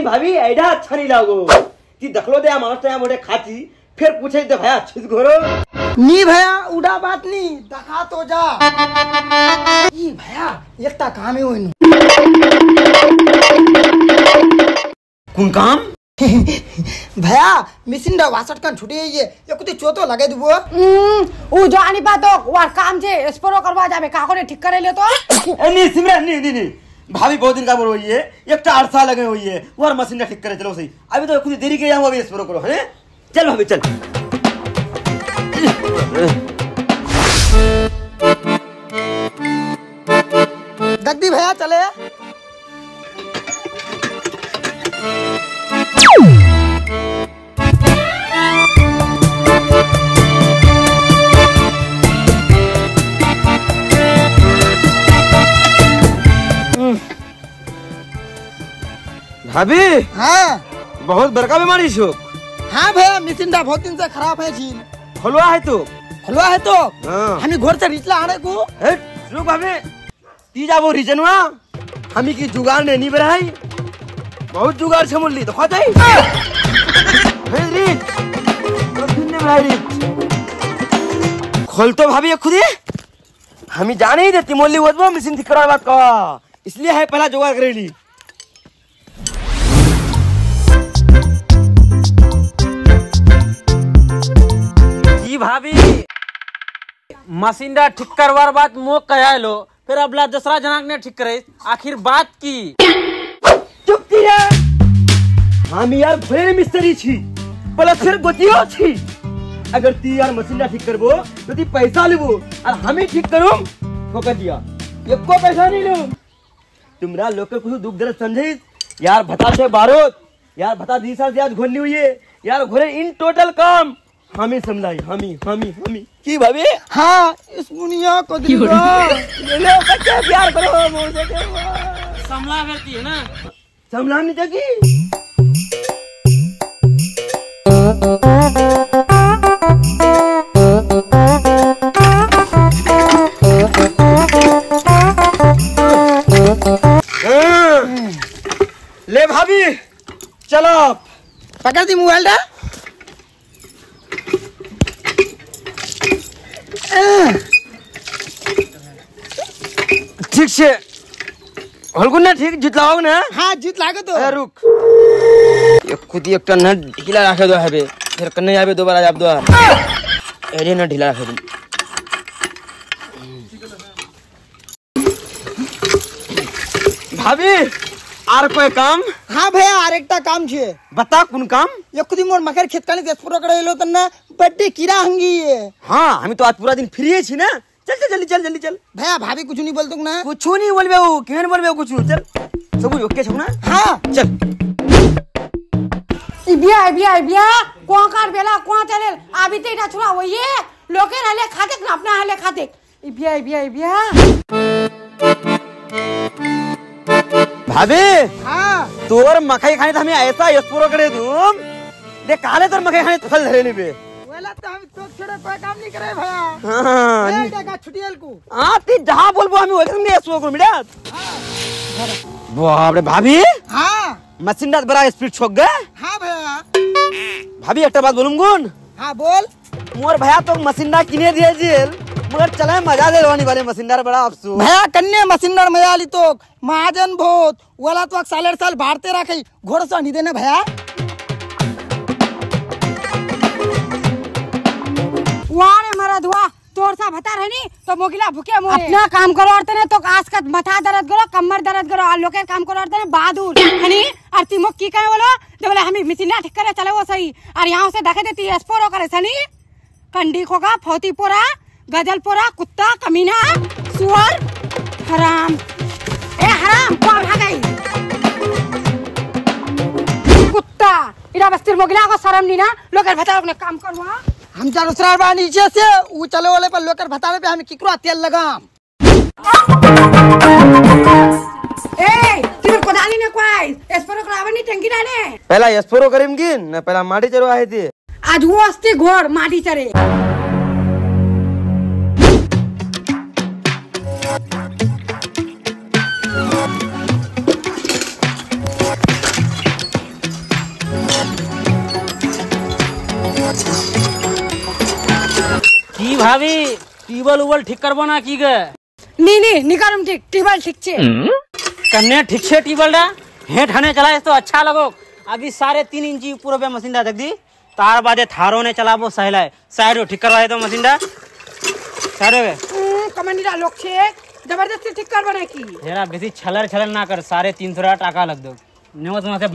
नहीं भाभी ऐडा अच्छा नहीं लागो। ती दखलो दे माणस या मोठे खाती फिर पूछे तो भया अच्छी घोरो। नी भया उड़ा बात नी दखा तो जा। ई भया एकता काम ही होइनु कुन काम? भया मिसिन दा वासट कन छुटे ये। ये कुते चोतो लगे दुबो ऊ जानी बात तो वार काम जे स्पोरो करवा जाबे का करे ठीक करे ले तो नी सिमरन नी नी नी। भाभी बहुत दिन का बोल ये एक तो साल लगे हुई है, वो और मशीन ठीक करे, चलो सही। अभी तो कुछ देरी के यहाँ अभी स्प्रो करो है चल भाभी, चल। दद्दी भैया, चले। भाभी। हाँ। बहुत बड़का बीमारी छो। हाँ भैया मिसिन दा बहुत दिन से खराब है झील। खोलवा है तो। हलवा है तो। हमें घर से रिचला आने को। रुक भाभी। ती जाबो रीजन हुआ हमी की जुगाड़ ने नहीं बराई बहुत जुगाड़ से मुल्ली तो। खाते हे तो खोल तो भाभी खुद। ही हमी जाने ही देती मोली वो मशीन ठीक करा बात का इसलिए है पहला जुगाड़ करेली। भाभी। मशीनडा ठीक करवार बात मुँह कह लो फिर अबला दूसरा जनाक ने ठीक करे आखिर बात की? चुप की हम यार भले मिस्त्री छी प्लस फिर गोतियो छी। अगर ती यार मशीन ना ठीक करबो तो ती पैसा लेबो, और हमें ठीक करूँ ठोकर दिया। एको पैसा नहीं लो। तुमरा लोकल कुछ दुख दर्द समझे यार बता से बारोत। यार बता दी साल से आज घोलनी हुई है। यार घोरे इन टोटल काम। हमें समझाई हमी हमी हमी। की भाभी? हाँ इस मुनिया को दिलो ले लो बच्चे प्यार करो क्या समला करती है ना? समझानी चाहिए हाँ। ले भाभी चलो। पकड़ दी मोबाइल दा। ठीक से हल्कुन ना ठीक? जितलाओ ना? हाँ जीत लागे तो। रुक। ये खुद ही एक टन ना ढीला रखे दो है फिर कन्ने जाबे दोबारा जाब दो अरे ना ढीला रखे भाभी आर कोई काम? हाँ भैया आर आरेकटा काम छे। बता कौन काम? ये खुद ही मोर मकर खेत काली देश पूरा करे लो तन्ना बड्डे कीड़ा हंगी ये। हाँ हम तो आज पूरा दिन फ्री छी ना। चल चल जल्दी चल जल्दी चल। भैया भाभी कुछ नहीं बोलते ना। कुछ नहीं बोल बेहू हो बोल बेहू कुछ चल। सब ओके छौ ना? हाँ। चल। इबिया इबिया इबिया कौन कार बेला कौन चले अभी तेरा इटा छुड़ा होइए लोके हले खाते ना अपना हले खाते इबिया इबिया इबिया भाभी! हाँ। तोर मखई खाने त हमें ऐसा यशपुरो करे तुम। देख काले तोर मखई खाने फल धरेली बे। छोड़े कोई काम नहीं करे भैया। हाँ। डेगा छुटियल को। हाँ ती जहाँ बोलबो हमें वैसे में यशपुरो करो मिला बाप रे भाभी। हाँ। मशीन बड़ा स्पीड छोक गए। हाँ भैया। भाभी एक बात बोलूँ गुन हाँ बोल। मोर भैया तो मशीन किने दिए जेल मगर चले मज़ा दे रोनी वाले मशीन डाल बड़ा अफसोस। भैया कन्या मशीनर मयाली तो महाजन भूत वाला तो साल भारते रखी घोड़ सा नहीं देने भैया। वारे मरा धुआ तोर सा बता रहनी तो मोगिला भूखे मोरे। अपना काम करो और तने तो आज का माथा दर्द करो कमर दर्द करो और लोकेर काम करो और तने बहादुर। हनी और तिमो की कहे बोलो दे बोले हमें मिसिना ठीक करे चले वो सही। और यहाँ से देखे देती स्पोरो करे सनी। कंडी खोगा फोतीपोरा गजलपोरा कुत्ता कमीना सुअर हराम। ए हराम कौन भाग गई। कुत्ता इरा बस्तिर मोगिला को शर्म नहीं ना लोग भता अपने काम करवा हम चार बा नीचे से ऊ चले वाले पर लोकर बतावे पे हम किकरो तेल लगाम। ए तिमीर कोदाली ने कोई एस्परो करावे नी टंकी डाले। पहला एस्परो करीम गिन न पहला माटी चरवा है थी। आज वो अस्ति घोर माटी चरे। भाभी टीबल उबल ठीक करबो ना की गे? नी नी निकरम ठीक टेबल ठीक छे। कन्ने ठीक छे टीबल डा हेठ हने चलाए तो अच्छा लगो। अभी साढ़े तीन इंची पूरा पे मशीन डा देख दी। तार बादे थारो ने चलाबो सहलाए साइड ठीक करवाए तो मशीन डा साइड गे कमांडीरा लोग छे ज़बरदस्ती ठीक कर बने की। जरा बेसी छलर छलर ना कर साढ़े तीन सौ टाका लग दो। नेमत में से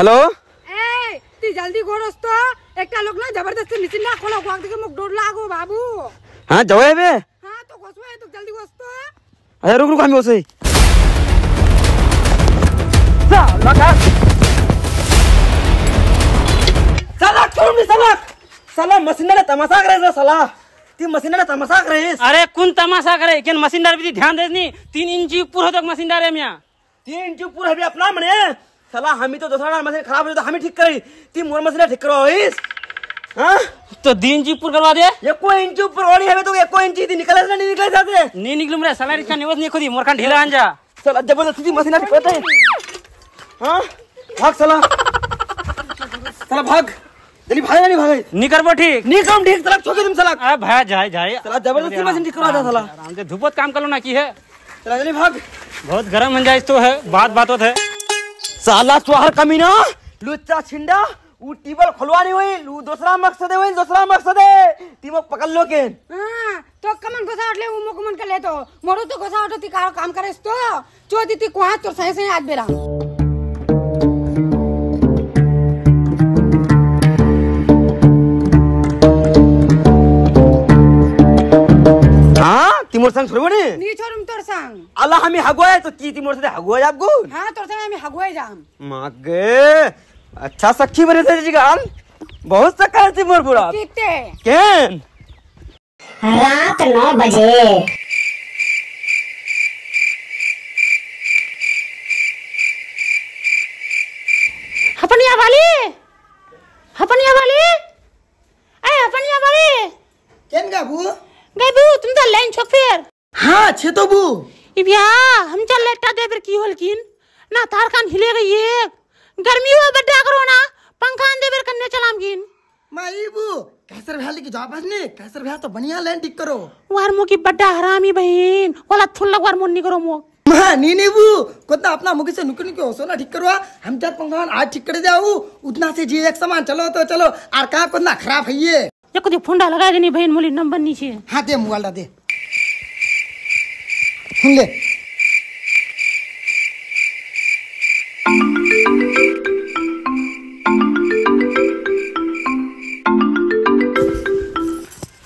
हेलो ए ती जल्दी घोरस तो एकटा लोग ना ज़बरदस्ती मिसिन ना खोलो वाक देखे मुक डोर लागो बाबू। हाँ जवाब बे हाँ तो घोसवा है तो जल्दी घोस तो अरे रुक साला साला। साला मशीनला तमाशा साला। ती मशीनला तमाशा करायस अरे कुन तमाशा करे? केन मशीनदार भी ध्यान देस नी तीन इंची ऊपर होतक मशीनदार है मिया तीन इंच ऊपर हवी अपना म्हणे साला हमी तो दुसरा मशीन खराब हो तो हमी ठीक करी। ती मोर मशीन ठीक करवाईस हाँ? तो दी इंची ऊपर करवा दे। एको इंच ऊपर वाली हवे तो एको इंच ती निकले ना नहीं निकले जाते नहीं निकलूम रे सलारी का निवस नहीं खुदी मोरखान ढीला आंजा। साला ज़बरदस्ती ती मशीन ठीक करते हाँ। भाग साला साला भाग। जल्दी भाग नहीं भागे। नहीं करबो ठीक। नहीं काम ठीक साला छोके तुम साला अरे भया जाए जाए। साला ज़बरदस्ती मशीन ठीक करवा दे साला आराम से धूपत काम करो ना की है। साला जल्दी भाग। बहुत गरम हो जाए तो है बात बात होत है। साला चुहार कमीना। लुच्चा छिंडा वो टेबल नहीं हुई उ दूसरा मकसद है होई दूसरा मकसद। है ती पकड़ लो के हाँ तो कमन घोसा उठले वो मुकमन कर ले तो। मोरो तो घोसा उठो ती काम करे तो। चोदी ती कोहा तो सही सही आज बेरा। छोरुम तोर संग अल्लाह हमें हगवाय तो की तिमोर से हगवाय आपको हां तोर संग हम हगुए जाम मागे अच्छा सखी बने थे जी गाल बहुत सक्का है तिमोर पूरा किते केन रात नौ बजे हपनिया वाली हपनिया वाली हाँ छे तो बू। इबिया हम चल लेटा दे फिर की होलकिन। ना तार कान हिले गई है गर्मी हो बड्डा करो ना पंखा दे फिर कन्ने चलाम किन माई बू कैसर भैया की जवाब ने कैसर भैया तो बढ़िया लाइन टिक करो। वार मो की बड्डा हरामी बहन वाला थुल्ला वार मुन्नी करो मो। मा नी नी बू कोता अपना मुखी से नुक नुके होसो ना ठीक करवा। हम चार पंखान आज ठीक कर जाऊ उतना से जी एक समान चलो तो चलो आर का कोना खराब है ये। ये कुछ फुंडा लगा देनी बहन मोली नंबर नीचे। हाँ दे मोबाइल दे। सुन ले।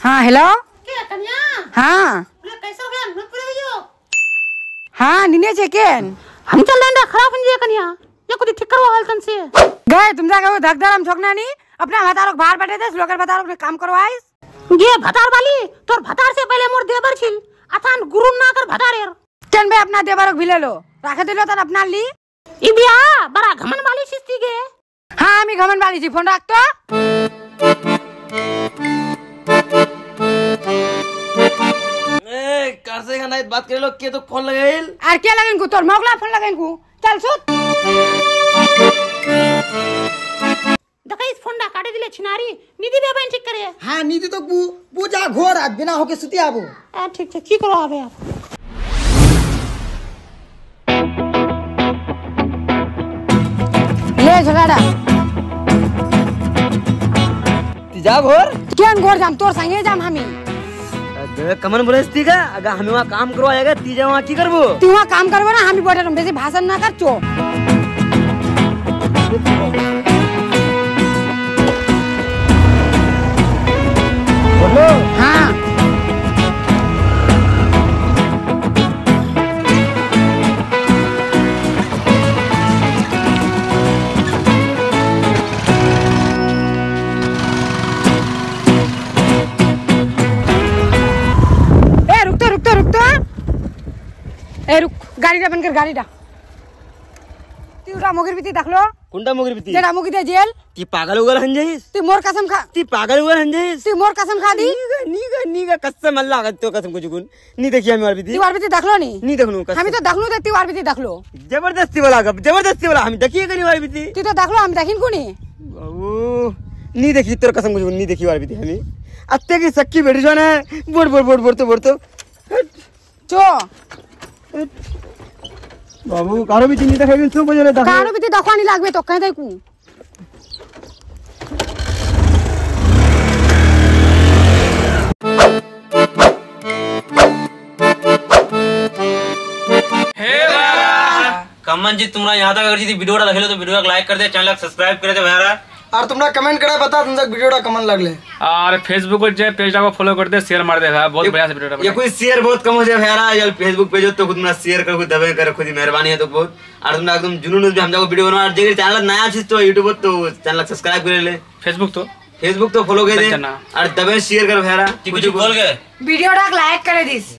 हाँ हेलो हाँ। हो हो हाँ निने चेकेन हम चल रहे खराब हो कन्या ये कुछ ठीक करवा हाल से। गए तुम जाके वो धक धरम छोकना नहीं अपना भतारों बाहर बैठे थे लोकर भतारों ने काम करवाइस। ये भतार वाली तोर भतार से पहले मोर देवर छिल। अथान गुरु ना कर भतार यार चल बे अपना देवर भी ले लो राखे दिलो तन अपना ली ई बिया बड़ा घमन वाली सिस्ती गे हाँ আমি ঘমন বাড়িছি ফোন রাখতো ए कार से का नाइट बात करे लो के तो फोन लगाइल আর কে লাগেন কু তোর মগলা ফোন লাগেন কু চল देखा इस फोंडा काटे दिले छिनारी निधि बे बन ठीक करे? हाँ निधि तो पू पूजा घोर आज बिना होके सुती आबो। आ ठीक ठीक की करो आबे आप? ले झगाड़ा। तिजा घोर। केन घोर जाम? तोर संगे जाम हमी। देवे कमन बोलेस्ती का अगर हमें वहाँ काम करवाएगा तीजा वहाँ की करबो? तू वहाँ काम करबो ना हम भी बैठे बेसी भाषण ना कर चो हाँ। ए रुक तो, तो, तो। गाड़ी डा बनकर गाड़ी डा तीन मगर भी ती दाखलो। कुंडा मुगरी बिती जेड़ा मुगी दे जेल। ती पागल उगल हन ती मोर कसम खा ती पागल उगल हन ती मोर कसम खा दी। नीगा नीगा नीगा कसम अल्लाह का तो कसम कुछ गुन नी देखी हम और बिती तीवार बिती देखलो नी। नी देखनु कसम। हम तो देखनु दे तीवार बिती देखलो। ज़बरदस्ती वाला गप ज़बरदस्ती वाला हम देखिए कनी वाली बिती तू तो देखलो हम देखिन कोनी। नी देखी तोर कसम कुछ गुन नी देखी वाली बिती हमें। अत्ते की सक्की बेटी जाना है। बोर बोर बोर बोर तो बोर तो। चो। बाबू कारो भी नी देखा सो बजे देखा কারো ভিতরে দখানি লাগবে তো কেন দেখু कमन जी तुम्हारा यहाँ तक अगर जी वीडियो देखे लो तो वीडियो को लाइक कर दे चैनल को सब्सक्राइब कर दे भैया और तुमने कमेंट करा बता तुम तक वीडियो वीडियोडा कमन लगले और फेसबुक पे जे पेज को फॉलो कर दे शेयर मार दे भाई बहुत बढ़िया से वीडियो ये कोई शेयर बहुत कम हो जाए भैया यार फेसबुक पे जो तो खुद ना शेयर कर खुद दबे कर खुद ही मेहरबानी है तो बहुत। और तुमने एकदम जुनून से हम जाओ वीडियो बनवा जे चैनल नया चीज़ तो यूट्यूब तो चैनल सब्सक्राइब कर ले। फेसबुक तो? फेसबुक तो फॉलो कर दे। और दबे शेयर कर भैया कुछ बोल गए? वीडियोडा लाइक कर दीस।